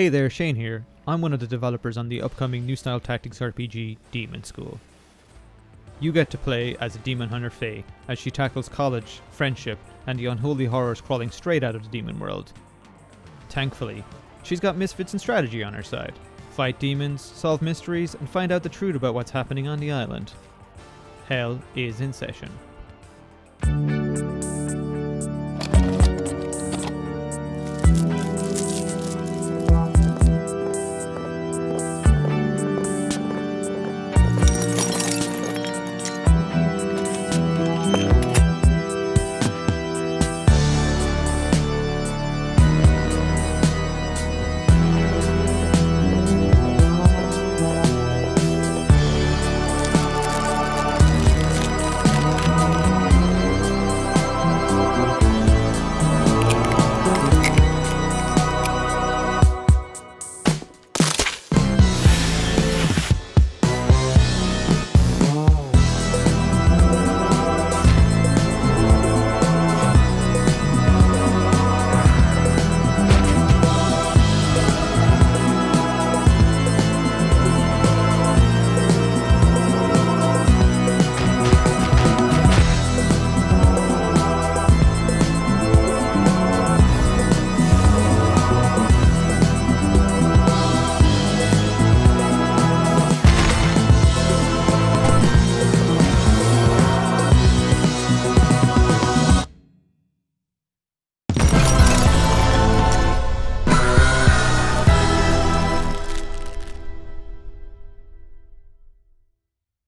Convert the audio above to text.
Hey there, Shane here. I'm one of the developers on the upcoming New Style Tactics RPG Demonschool. You get to play as a demon hunter Faye as she tackles college, friendship, and the unholy horrors crawling straight out of the demon world. Thankfully, she's got misfits and strategy on her side. Fight demons, solve mysteries, and find out the truth about what's happening on the island. Hell is in session.